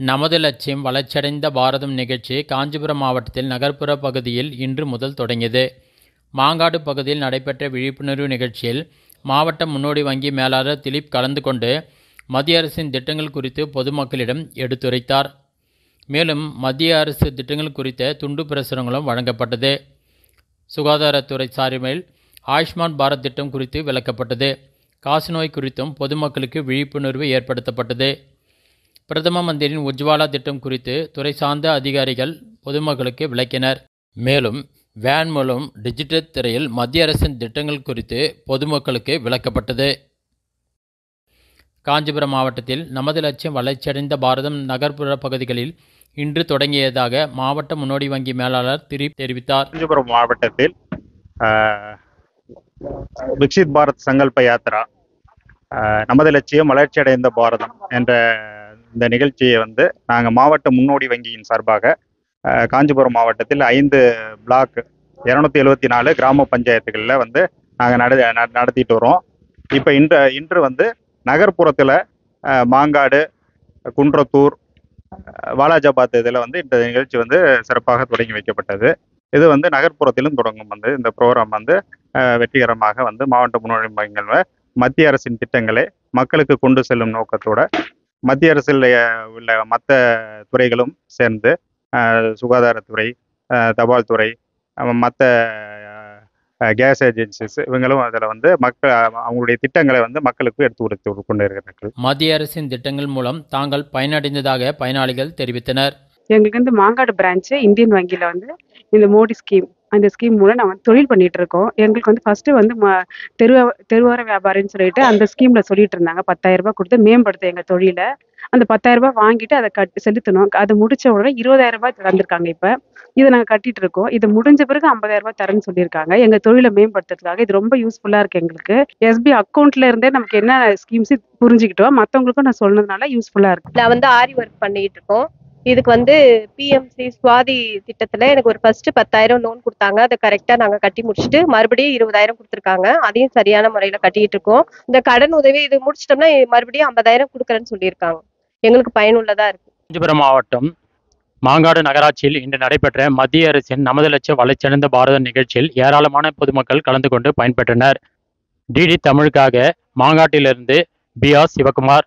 நமது லட்சியம் வளர்ச்சியடைந்த பாரதம் நிகழ்ச்சி காஞ்சிபுரம் மாவட்டத்தில் நகர்ப்புற பகுதியில் இன்று முதல் தொடங்கியது. மாங்காடு பகுதியில் நடைபெற்ற விழிப்புணர்வு நிகழ்ச்சியில் மாவட்ட முன்னோடி வங்கி மேலாளர் திலீப் கலந்து கொண்டு மத்திய அரசின் திட்டங்கள் குறித்து பொதுமக்களிடம் எடுத்துரைத்தார். மேலும் மத்திய அரசு திட்டங்கள் குறித்த துண்டு பிரசுரங்களும் வழங்கப்பட்டது. சுகாதாரத்துறை சார்பில் ஆயுஷ்மான் பாரத் திட்டம் குறித்து விளக்கப்பட்டது. காசநோய் குறித்தும் பொதுமக்களுக்கு விழிப்புணர்வு ஏற்படுத்தப்பட்டது. பிரதம மந்திரின் உஜ்வாலா திட்டம் குறித்து துறை சார்ந்த அதிகாரிகள் பொதுமக்களுக்கு விளக்கினர். மேலும் வேன் மூலம் டிஜிட்டல் திரையில் மத்திய அரசின் திட்டங்கள் குறித்து பொதுமக்களுக்கு விளக்கப்பட்டது. காஞ்சிபுரம் மாவட்டத்தில் நமது லட்சியம் வளர்ச்சியடைந்த பாரதம் நகர்ப்புற பகுதிகளில் இன்று தொடங்கியதாக மாவட்ட முன்னோடி வங்கி மேலாளர் திரிப் தெரிவித்தார். காஞ்சிபுரம் மாவட்டத்தில் விக்சித் பாரத் சங்கல்ப யாத்ரா ஆஹ், நமது லட்சியம் வளர்ச்சியடைந்த பாரதம் என்ற இந்த நிகழ்ச்சியை வந்து நாங்கள் மாவட்ட முன்னோடி வங்கியின் சார்பாக காஞ்சிபுரம் மாவட்டத்தில் ஐந்து பிளாக் இரநூத்தி எழுவத்தி நாலு கிராம பஞ்சாயத்துகளில் வந்து நாங்கள் நட நடத்திட்டு வரோம் இப்போ இன்று இன்று வந்து நகர்ப்புறத்தில் மாங்காடு குன்றத்தூர் வாலாஜாபாத் இதில் வந்து இந்த நிகழ்ச்சி வந்து சிறப்பாக தொடங்கி வைக்கப்பட்டது. இது வந்து நகர்ப்புறத்திலும் தொடங்கும் வந்து இந்த ப்ரோக்ராம் வந்து வெற்றிகரமாக வந்து மாவட்ட முன்னோடி மையங்கள் மத்திய அரசின் திட்டங்களை மக்களுக்கு கொண்டு செல்லும் நோக்கத்தோட மத்திய அரசில் உள்ள மற்ற துறைகளும் சேர்ந்து சுகாதாரத்துறை தபால் துறை மற்ற கேஸ் ஏஜென்சிஸ் இவங்களும் அதில் வந்து மக்கள் அவங்களுடைய திட்டங்களை வந்து மக்களுக்கு எடுத்து கொடுத்து கொண்டு இருக்கிறார்கள். மத்திய அரசின் திட்டங்கள் மூலம் தாங்கள் பயனடைந்ததாக பயனாளிகள் தெரிவித்தனர். எங்களுக்கு வந்து மாங்காடு பிரான்ச்சு இந்தியன் வங்கியில் வந்து இந்த மோடி ஸ்கீம் அந்த ஸ்கீம் மூலம் நம்ம தொழில் பண்ணிட்டு இருக்கோம் எங்களுக்கு வந்து ஃபர்ஸ்ட் வந்து ம- தெருவ தெருவோர வியாபாரின்னு சொல்லிட்டு அந்த ஸ்கீம்ல சொல்லிட்டு இருந்தாங்க. பத்தாயிரம் ரூபாய் கொடுத்து மேம்படுத்த எங்க தொழிலை. அந்த பத்தாயிரம் ரூபாய் வாங்கிட்டு அதை கட் செலுத்தணும். அது முடிச்ச உடனே இருபதாயிரம் ரூபாய் தந்திருக்காங்க இப்போ. இதை நாங்கள் கட்டிட்டு இருக்கோம் இது முடிஞ்ச பிறகு ஐம்பதாயிரம் ரூபாய் தரேன்னு சொல்லியிருக்காங்க. எங்க தொழிலை மேம்படுத்துறதுக்காக இது ரொம்ப யூஸ்ஃபுல்லா இருக்கு எங்களுக்கு. எஸ்பி அக்கௌண்ட்ல இருந்தே நமக்கு என்ன ஸ்கீம்ஸ் புரிஞ்சுக்கிட்டோம். மற்றவங்களுக்கும் நான் சொன்னதுனால யூஸ்ஃபுல்லா இருக்கு. நான் வந்து ஆரி ஒர்க் பண்ணிட்டு இருக்கோம் இதுக்கு வந்து பிஎம்சி சுவாதி திட்டத்துல எனக்கு ஒரு ஃபர்ஸ்ட் பத்தாயிரம் லோன் கொடுத்தாங்க. அதை கரெக்டா நாங்க கட்டி முடிச்சுட்டு மறுபடியும் இருபதாயிரம் கொடுத்துருக்காங்க. அதையும் சரியான முறையில கட்டிட்டு இருக்கோம். இந்த கடன் உதவி இது முடிச்சிட்டோம்னா மறுபடியும் ஐம்பதாயிரம் கொடுக்குறேன்னு சொல்லியிருக்காங்க. எங்களுக்கு பயனுள்ளதா இருக்கு. காஞ்சிபுரம் மாவட்டம் மாங்காடு நகராட்சியில் இன்று நடைபெற்ற மத்திய அரசின் நமது லட்ச வளர்ச்சியடைந்த பாரத நிகழ்ச்சியில் ஏராளமான பொதுமக்கள் கலந்து கொண்டு பயன்பெற்றனர். டிடி தமிழுக்காக மாங்காட்டிலிருந்து பி ஆர் சிவகுமார்